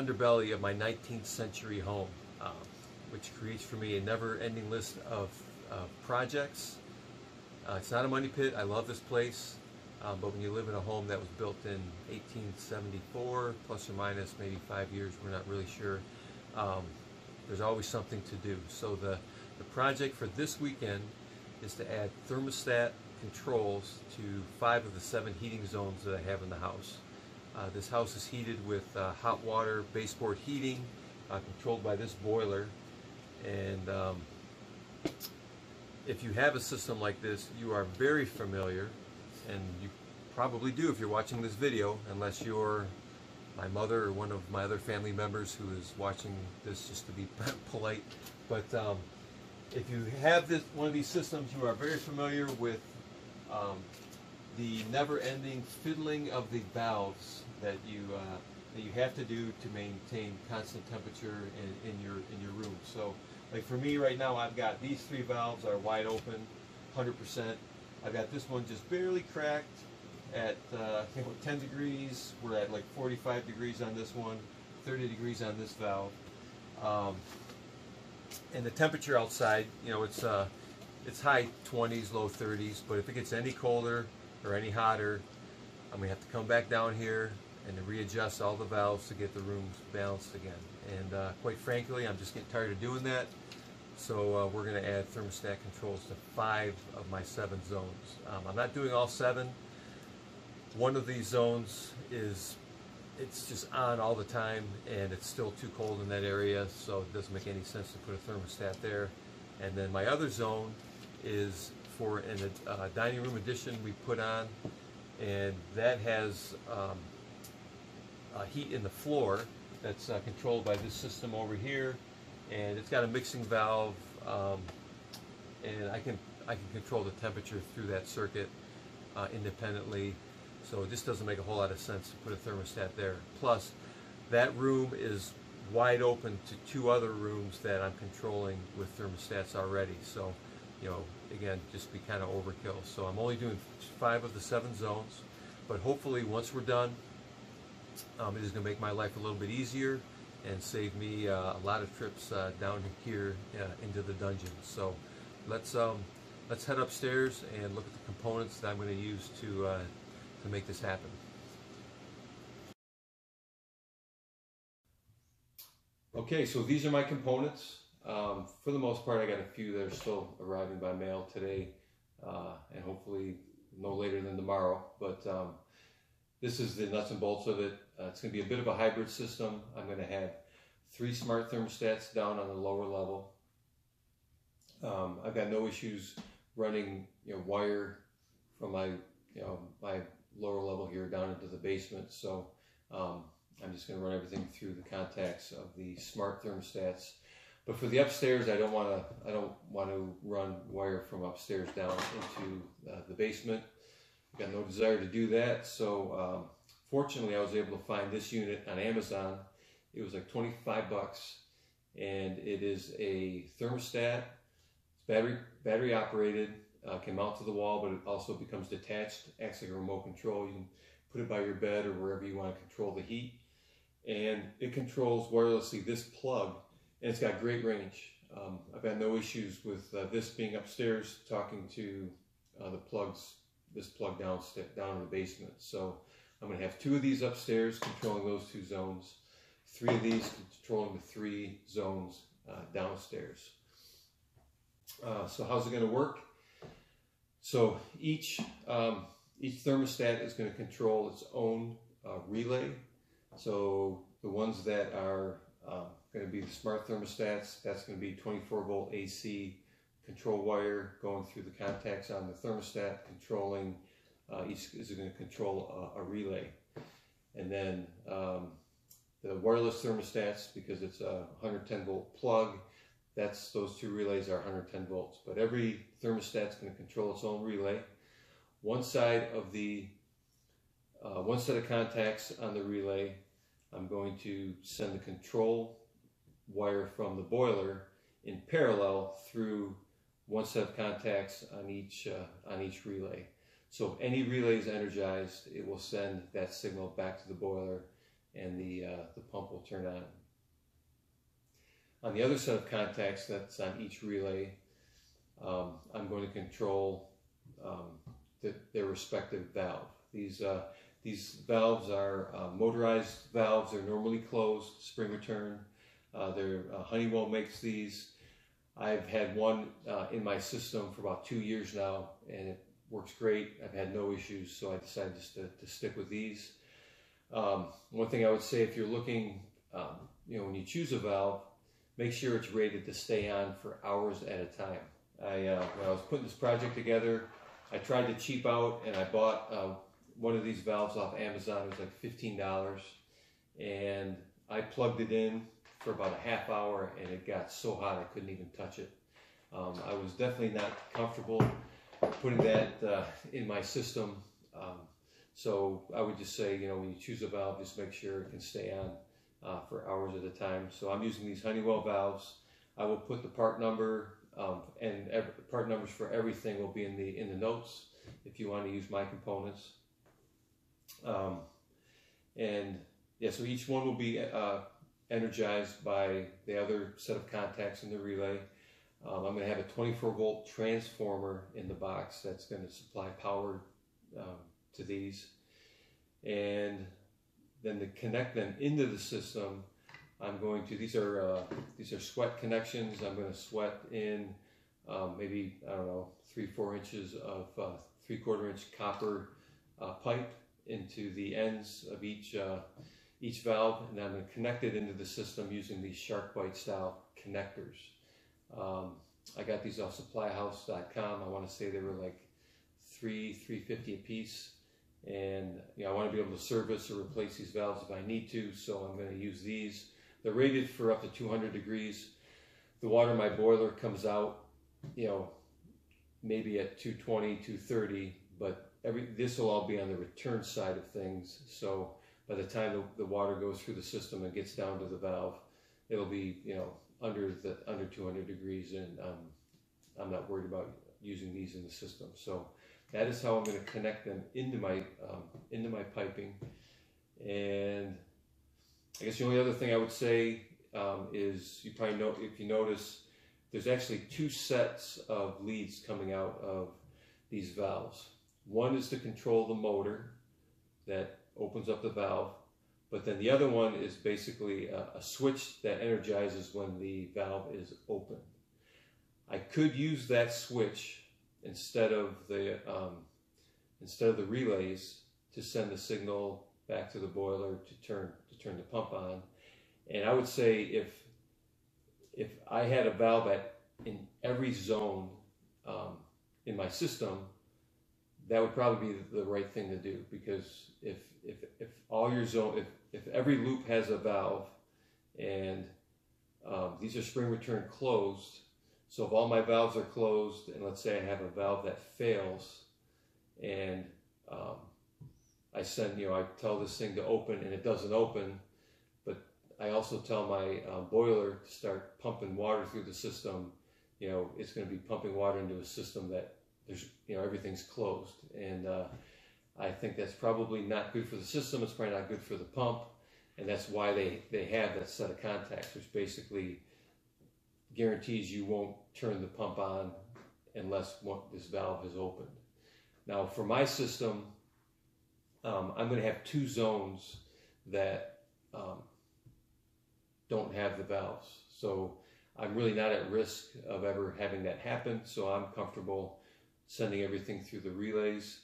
underbelly of my 19th century home, um, which creates for me a never-ending list of uh, projects. Uh, it's not a money pit. I love this place, um, but when you live in a home that was built in 1874, plus or minus maybe five years, we're not really sure. Um, there's always something to do. So the the project for this weekend is to add thermostat controls to five of the seven heating zones that I have in the house. Uh, this house is heated with uh, hot water baseboard heating uh, controlled by this boiler. And um, if you have a system like this you are very familiar and you probably do if you're watching this video unless you're my mother or one of my other family members who is watching this just to be polite. But um, if you have this one of these systems you are very familiar with um, the never-ending fiddling of the valves that you uh, that you have to do to maintain constant temperature in, in your in your room. So, like for me right now, I've got these three valves are wide open, 100%. I've got this one just barely cracked at uh, you know, 10 degrees. We're at like 45 degrees on this one, 30 degrees on this valve. Um, and the temperature outside, you know, it's uh, it's high 20s, low 30s. But if it gets any colder, or any hotter, I'm going to have to come back down here and readjust all the valves to get the rooms balanced again. And uh, quite frankly, I'm just getting tired of doing that. So uh, we're going to add thermostat controls to five of my seven zones. Um, I'm not doing all seven. One of these zones is it's just on all the time and it's still too cold in that area so it doesn't make any sense to put a thermostat there. And then my other zone is for an uh, dining room addition we put on, and that has um, heat in the floor that's uh, controlled by this system over here, and it's got a mixing valve, um, and I can I can control the temperature through that circuit uh, independently. So it just doesn't make a whole lot of sense to put a thermostat there. Plus, that room is wide open to two other rooms that I'm controlling with thermostats already. So you know, again, just be kind of overkill. So I'm only doing five of the seven zones, but hopefully once we're done, um, it is going to make my life a little bit easier and save me uh, a lot of trips uh, down here uh, into the dungeon. So let's um, let's head upstairs and look at the components that I'm going to use to uh, to make this happen. Okay, so these are my components. Um, for the most part, I got a few that are still arriving by mail today, uh, and hopefully no later than tomorrow. But um, this is the nuts and bolts of it. Uh, it's going to be a bit of a hybrid system. I'm going to have three smart thermostats down on the lower level. Um, I've got no issues running you know, wire from my you know my lower level here down into the basement. So um, I'm just going to run everything through the contacts of the smart thermostats but for the upstairs, I don't want to. I don't want to run wire from upstairs down into uh, the basement. I've got no desire to do that. So um, fortunately, I was able to find this unit on Amazon. It was like 25 bucks, and it is a thermostat. It's battery battery operated. Uh, can mount to the wall, but it also becomes detached. Acts like a remote control. You can put it by your bed or wherever you want to control the heat, and it controls wirelessly this plug and it's got great range. Um, I've had no issues with uh, this being upstairs talking to uh, the plugs, this plug down, down in the basement. So I'm going to have two of these upstairs controlling those two zones, three of these controlling the three zones uh, downstairs. Uh, so how's it going to work? So each, um, each thermostat is going to control its own uh, relay. So the ones that are um, going to be the smart thermostats. That's going to be 24 volt AC control wire going through the contacts on the thermostat, controlling, uh, each is going to control a, a relay. And then um, the wireless thermostats, because it's a 110 volt plug, that's those two relays are 110 volts. But every thermostat is going to control its own relay. One side of the, uh, one set of contacts on the relay, I'm going to send the control wire from the boiler in parallel through one set of contacts on each uh, on each relay. So if any relay is energized, it will send that signal back to the boiler and the, uh, the pump will turn on. On the other set of contacts that's on each relay, um, I'm going to control um, the, their respective valve. These, uh, these valves are uh, motorized valves. They're normally closed, spring return. Uh, uh, Honeywell makes these. I've had one uh, in my system for about two years now, and it works great. I've had no issues, so I decided just to, to stick with these. Um, one thing I would say if you're looking, um, you know, when you choose a valve, make sure it's rated to stay on for hours at a time. I, uh, when I was putting this project together, I tried to cheap out and I bought uh, one of these valves off Amazon. It was like $15 and I plugged it in for about a half hour and it got so hot I couldn't even touch it. Um, I was definitely not comfortable putting that uh, in my system. Um, so I would just say, you know, when you choose a valve, just make sure it can stay on uh, for hours at a time. So I'm using these Honeywell valves. I will put the part number um, and part numbers for everything will be in the in the notes if you want to use my components. Um, and yeah, so each one will be uh, energized by the other set of contacts in the relay. Um, I'm going to have a 24 volt transformer in the box that's going to supply power um, to these. And then to connect them into the system, I'm going to, these are, uh, these are sweat connections. I'm going to sweat in um, maybe, I don't know, three, four inches of uh, three quarter inch copper uh, pipe into the ends of each, uh, each valve. And I'm going to connect it into the system using these SharkBite style connectors. Um, I got these off supplyhouse.com. I want to say they were like three, 350 a piece. And you know, I want to be able to service or replace these valves if I need to, so I'm going to use these. They're rated for up to 200 degrees. The water in my boiler comes out, you know, maybe at 220, 230, but every this will all be on the return side of things. So by the time the, the water goes through the system and gets down to the valve, it'll be, you know, under the under 200 degrees, and um, I'm not worried about using these in the system. So that is how I'm going to connect them into my um, into my piping. And I guess the only other thing I would say um, is you probably know if you notice there's actually two sets of leads coming out of these valves. One is to control the motor that opens up the valve, but then the other one is basically a, a switch that energizes when the valve is open. I could use that switch instead of the um, instead of the relays to send the signal back to the boiler to turn to turn the pump on. And I would say if if I had a valve at in every zone um, in my system, that would probably be the right thing to do because if if if all your zone if if every loop has a valve and um, these are spring return closed, so if all my valves are closed and let's say I have a valve that fails and um, I send, you know, I tell this thing to open and it doesn't open, but I also tell my uh, boiler to start pumping water through the system, you know, it's going to be pumping water into a system that there's, you know, everything's closed. And uh, I think that's probably not good for the system. It's probably not good for the pump. And that's why they, they have that set of contacts, which basically guarantees you won't turn the pump on unless this valve is opened. Now for my system, um, I'm going to have two zones that um, don't have the valves. So I'm really not at risk of ever having that happen. So I'm comfortable sending everything through the relays.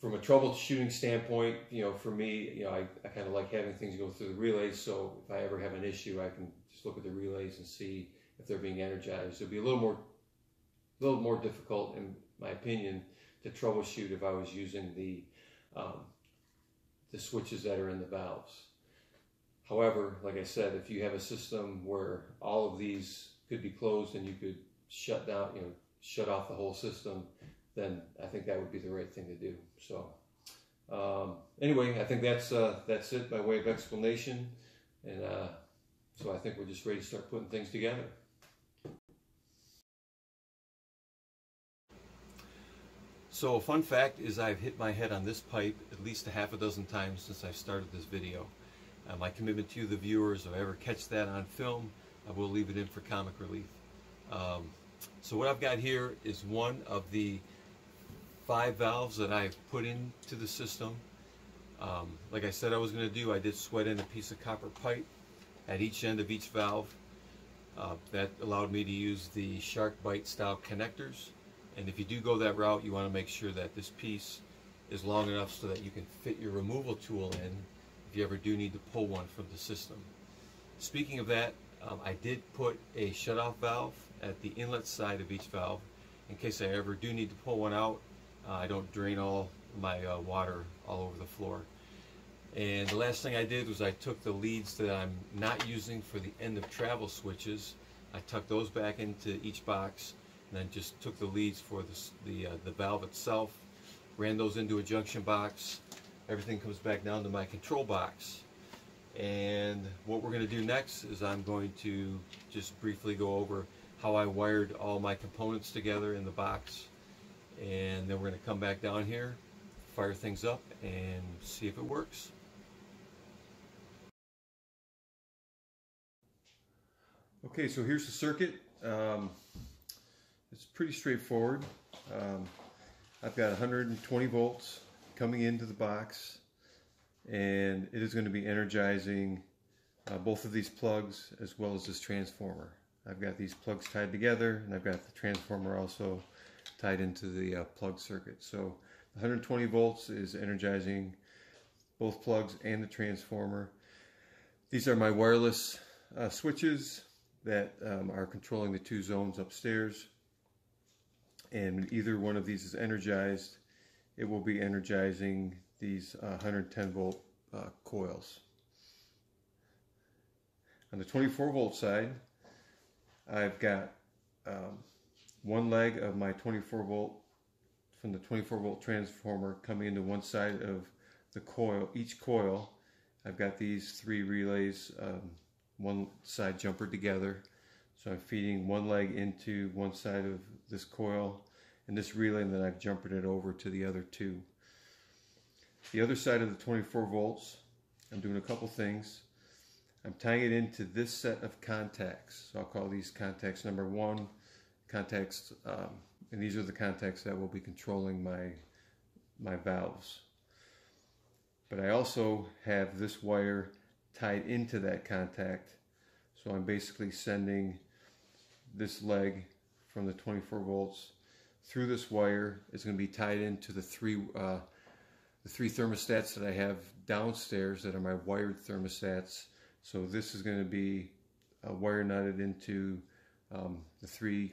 From a troubleshooting standpoint, you know, for me, you know, I, I kind of like having things go through the relays. So if I ever have an issue, I can just look at the relays and see if they're being energized. It'd be a little more, a little more difficult, in my opinion, to troubleshoot if I was using the um, the switches that are in the valves. However, like I said, if you have a system where all of these could be closed and you could shut down, you know, shut off the whole system, then I think that would be the right thing to do. So, um, anyway, I think that's uh, that's it by way of explanation, and uh, so I think we're just ready to start putting things together. So a fun fact is I've hit my head on this pipe at least a half a dozen times since I started this video. Uh, my commitment to you, the viewers, if I ever catch that on film, I will leave it in for comic relief. Um, so what I've got here is one of the five valves that I've put into the system. Um, like I said I was going to do, I did sweat in a piece of copper pipe at each end of each valve. Uh, that allowed me to use the SharkBite style connectors. And if you do go that route, you want to make sure that this piece is long enough so that you can fit your removal tool in if you ever do need to pull one from the system. Speaking of that, um, I did put a shutoff valve at the inlet side of each valve in case I ever do need to pull one out. Uh, I don't drain all my uh, water all over the floor. And the last thing I did was I took the leads that I'm not using for the end of travel switches. I tucked those back into each box and then just took the leads for the, the, uh, the valve itself, ran those into a junction box. Everything comes back down to my control box. And what we're going to do next is I'm going to just briefly go over how I wired all my components together in the box. And then we're going to come back down here, fire things up, and see if it works. Okay, so here's the circuit. Um, it's pretty straightforward. Um, I've got 120 volts coming into the box and it is going to be energizing uh, both of these plugs as well as this transformer. I've got these plugs tied together and I've got the transformer also tied into the uh, plug circuit. So 120 volts is energizing both plugs and the transformer. These are my wireless uh, switches that um, are controlling the two zones upstairs. And either one of these is energized, it will be energizing these uh, 110 volt uh, coils. On the 24 volt side, I've got um, one leg of my 24 volt from the 24 volt transformer coming into one side of the coil, each coil. I've got these three relays um, one side jumper together. So I'm feeding one leg into one side of this coil and this relay and then I've jumpered it over to the other two. The other side of the 24 volts, I'm doing a couple things. I'm tying it into this set of contacts. So I'll call these contacts number one, contacts, um, and these are the contacts that will be controlling my, my valves. But I also have this wire tied into that contact. So I'm basically sending this leg from the 24 volts through this wire. It's going to be tied into the three uh, the three thermostats that I have downstairs that are my wired thermostats. So this is going to be uh, wire nutted into um, the three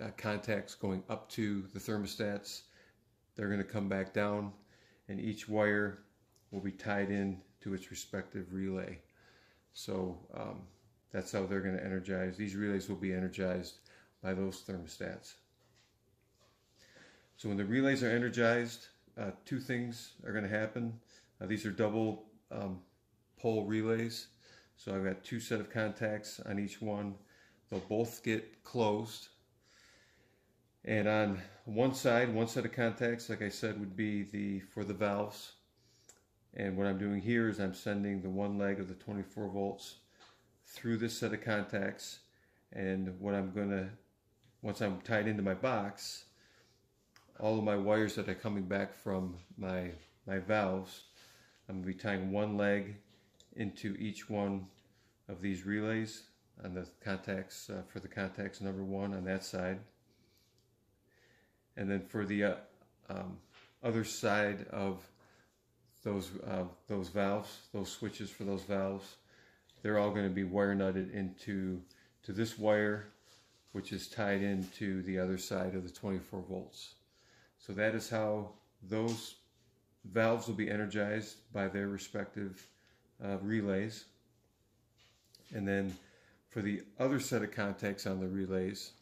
uh, contacts going up to the thermostats. They're going to come back down and each wire will be tied in to its respective relay. So um, that's how they're going to energize. These relays will be energized by those thermostats. So when the relays are energized, uh, two things are going to happen. Uh, these are double um, pole relays. So I've got two set of contacts on each one. They'll both get closed. And on one side, one set of contacts, like I said, would be the for the valves. And what I'm doing here is I'm sending the one leg of the 24 volts through this set of contacts. And what I'm to, once I'm tied into my box, all of my wires that are coming back from my, my valves, I'm to be tying one leg into each one of these relays on the contacts, uh, for the contacts number one on that side. And then for the uh, um, other side of those uh, those valves, those switches for those valves, they're all going to be wire nutted into to this wire, which is tied into the other side of the 24 volts. So that is how those valves will be energized by their respective uh, relays. And then for the other set of contacts on the relays,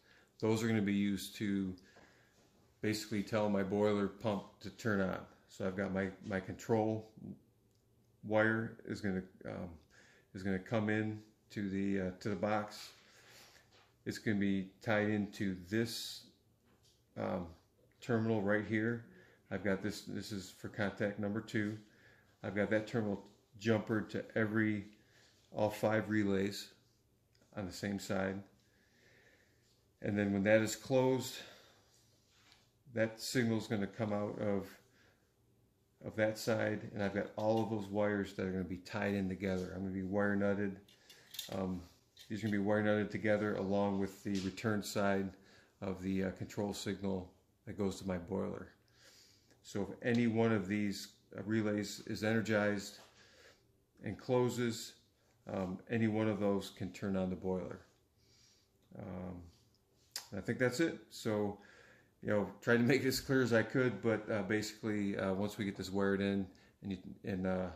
those are going to be used to basically tell my boiler pump to turn on. So I've got my, my control wire is going to um, is going to come in to the uh, to the box. It's going to be tied into this um, terminal right here. I've got this. This is for contact number two. I've got that terminal jumper to every, all five relays on the same side. And then when that is closed, that signal is going to come out of of that side and I've got all of those wires that are going to be tied in together. I'm going to be wire nutted. Um, these are going to be wire nutted together along with the return side of the uh, control signal that goes to my boiler. So if any one of these relays is energized and closes, um, any one of those can turn on the boiler. Um, I think that's it. So you know, tried to make it as clear as I could, but uh, basically, uh, once we get this wired in, and you and uh,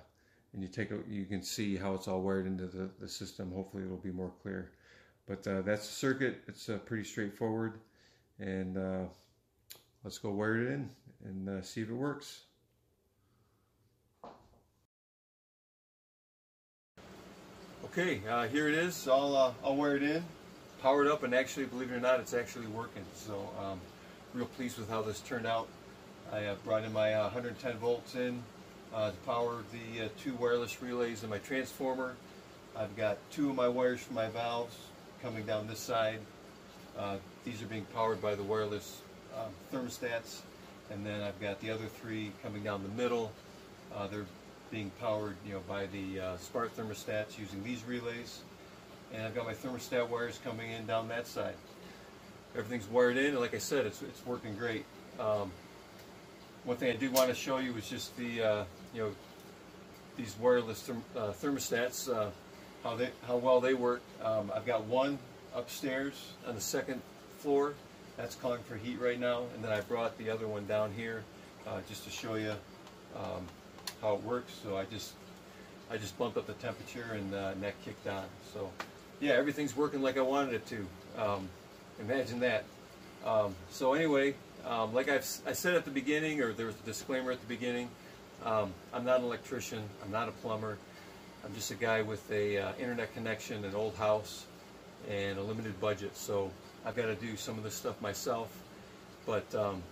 and you take a, you can see how it's all wired into the, the system. Hopefully, it'll be more clear. But uh, that's the circuit. It's uh, pretty straightforward, and uh, let's go wire it in and see if it works. Okay, here it is. I'll I'll wire it in, powered up, and actually, believe it or not, it's actually working. So. Um, real pleased with how this turned out. I uh, brought in my uh, 110 volts in uh, to power the uh, two wireless relays in my transformer. I've got two of my wires for my valves coming down this side. Uh, these are being powered by the wireless um, thermostats. And then I've got the other three coming down the middle. Uh, they're being powered you know, by the smart thermostats using these relays. And I've got my thermostat wires coming in down that side everything's wired in, and like I said, it's, it's working great. Um, one thing I do want to show you is just the, uh, you know, these wireless therm uh, thermostats, uh, how, they, how well they work. Um, I've got one upstairs on the second floor. That's calling for heat right now, and then I brought the other one down here uh, just to show you um, how it works. So I just I just bumped up the temperature and uh, that kicked on. So yeah, everything's working like I wanted it to. Um, Imagine that. Um, so anyway, um, like I've, I said at the beginning, or there was a disclaimer at the beginning, um, I'm not an electrician, I'm not a plumber, I'm just a guy with a uh, internet connection, an old house, and a limited budget. So I've got to do some of this stuff myself. But um,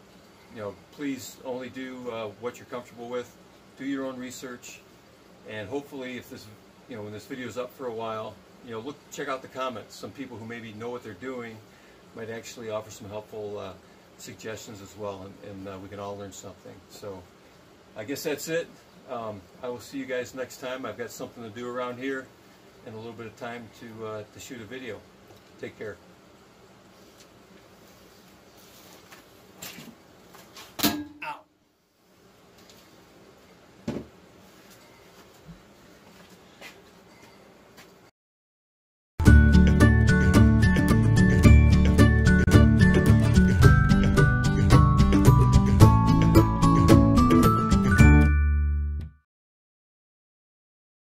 you know, please only do uh, what you're comfortable with. Do your own research, and hopefully, if this, you know, when this video is up for a while, you know, look, check out the comments. Some people who maybe know what they're doing might actually offer some helpful uh, suggestions as well, and, and uh, we can all learn something. So I guess that's it. Um, I will see you guys next time. I've got something to do around here and a little bit of time to, uh, to shoot a video. Take care.